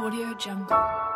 Audio Jungle.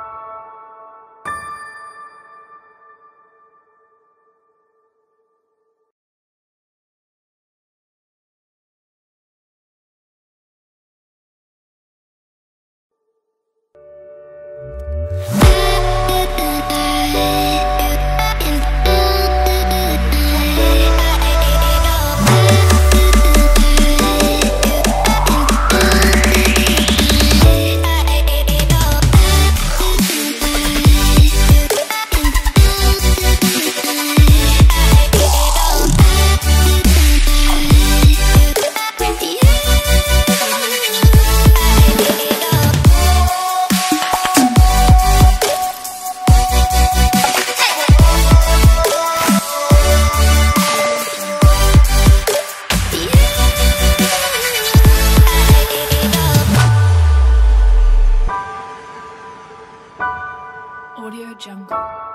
Audio Jungle.